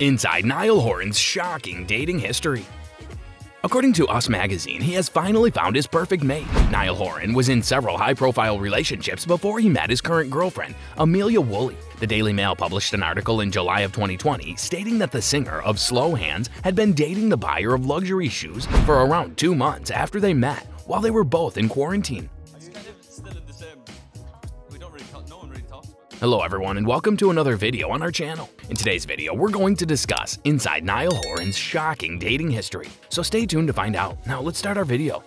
Inside Niall Horan's shocking dating history. According to Us Magazine, he has finally found his perfect mate. Niall Horan was in several high-profile relationships before he met his current girlfriend, Amelia Woolley. The Daily Mail published an article in July of 2020 stating that the singer of Slow Hands had been dating the buyer of luxury shoes for around two months after they met while they were both in quarantine. Hello everyone and welcome to another video on our channel. In today's video, we're going to discuss inside Niall Horan's shocking dating history, so stay tuned to find out. Now let's start our video.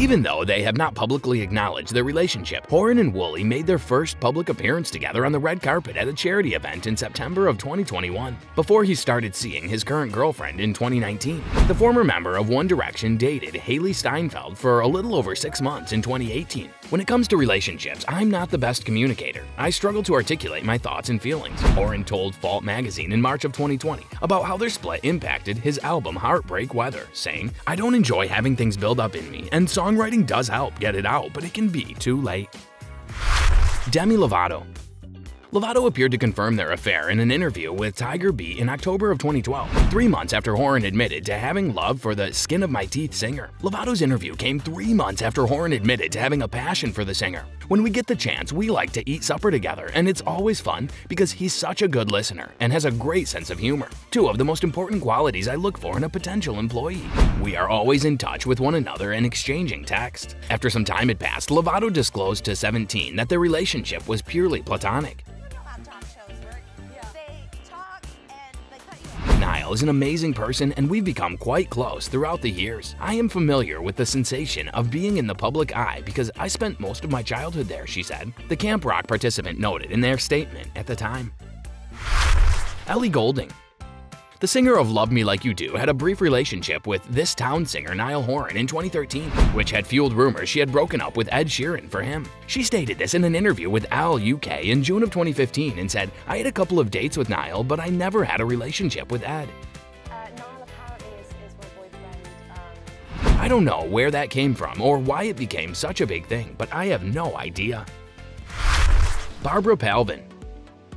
Even though they have not publicly acknowledged their relationship, Horan and Woolley made their first public appearance together on the red carpet at a charity event in September of 2021, before he started seeing his current girlfriend in 2019. The former member of One Direction dated Hailee Steinfeld for a little over six months in 2018. When it comes to relationships, I'm not the best communicator. I struggle to articulate my thoughts and feelings, Horan told Fault magazine in March of 2020 about how their split impacted his album Heartbreak Weather, saying, I don't enjoy having things build up in me, and songwriting does help get it out, but it can be too late. Demi Lovato Lovato appeared to confirm their affair in an interview with Tiger Beat in October of 2012, three months after Horan admitted to having love for the Skin of My Teeth singer. Lovato's interview came three months after Horan admitted to having a passion for the singer. When we get the chance, we like to eat supper together, and it's always fun because he's such a good listener and has a great sense of humor. Two of the most important qualities I look for in a potential employee. We are always in touch with one another and exchanging text. After some time had passed, Lovato disclosed to 17 that their relationship was purely platonic. Niall is an amazing person and we've become quite close throughout the years. I am familiar with the sensation of being in the public eye because I spent most of my childhood there, she said. The Camp Rock participant noted in their statement at the time. Ellie Goulding the singer of Love Me Like You Do had a brief relationship with this town singer Niall Horan in 2013, which had fueled rumors she had broken up with Ed Sheeran for him. She stated this in an interview with Elle UK in June of 2015 and said, I had a couple of dates with Niall, but I never had a relationship with Ed. I don't know where that came from or why it became such a big thing, but I have no idea. Barbara Palvin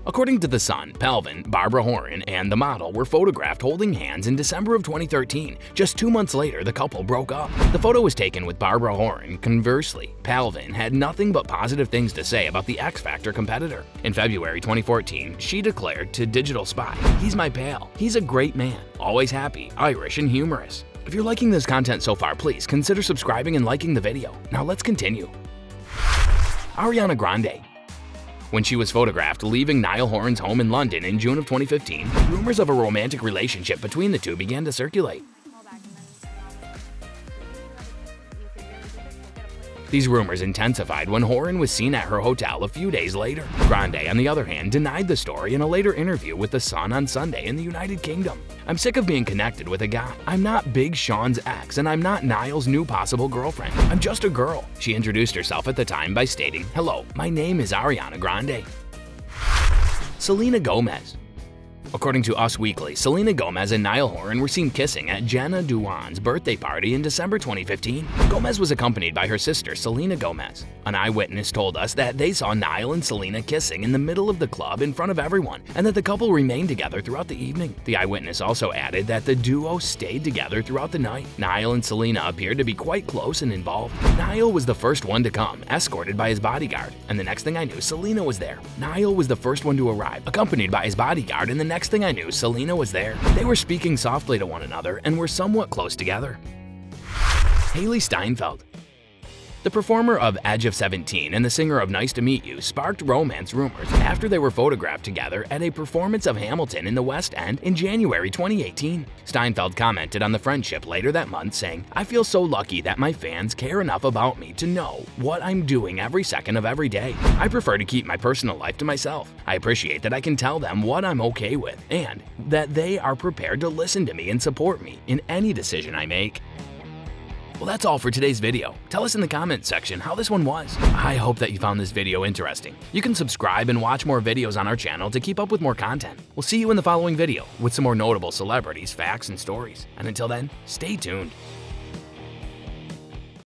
According to The Sun, Palvin, Barbara Horan, and the model were photographed holding hands in December of 2013. Just two months later, the couple broke up. The photo was taken with Barbara Horan. Conversely, Palvin had nothing but positive things to say about the X Factor competitor. In February 2014, she declared to Digital Spy, He's my pal. He's a great man, always happy, Irish, and humorous. If you're liking this content so far, please consider subscribing and liking the video. Now let's continue. Ariana Grande when she was photographed leaving Niall Horan's home in London in June of 2015, rumors of a romantic relationship between the two began to circulate. These rumors intensified when Horan was seen at her hotel a few days later. Grande, on the other hand, denied the story in a later interview with The Sun on Sunday in the United Kingdom. I'm sick of being connected with a guy. I'm not Big Sean's ex, and I'm not Niall's new possible girlfriend. I'm just a girl. She introduced herself at the time by stating, Hello, my name is Ariana Grande. Selena Gomez According to Us Weekly, Selena Gomez and Niall Horan were seen kissing at Jenna Dewan's birthday party in December 2015. Gomez was accompanied by her sister, Selena Gomez. An eyewitness told us that they saw Niall and Selena kissing in the middle of the club in front of everyone, and that the couple remained together throughout the evening. The eyewitness also added that the duo stayed together throughout the night. Niall and Selena appeared to be quite close and involved. Niall was the first one to come, escorted by his bodyguard, and the next thing I knew, Selena was there. Niall was the first one to arrive, accompanied by his bodyguard, and the next thing I knew, Selena was there. They were speaking softly to one another and were somewhat close together. Hailee Steinfeld the performer of Edge of 17 and the singer of Nice to Meet You sparked romance rumors after they were photographed together at a performance of Hamilton in the West End in January 2018. Steinfeld commented on the friendship later that month saying, I feel so lucky that my fans care enough about me to know what I'm doing every second of every day. I prefer to keep my personal life to myself. I appreciate that I can tell them what I'm okay with and that they are prepared to listen to me and support me in any decision I make. Well, that's all for today's video. Tell us in the comments section how this one was. I hope that you found this video interesting. You can subscribe and watch more videos on our channel to keep up with more content. We'll see you in the following video with some more notable celebrities, facts, and stories. And until then, stay tuned.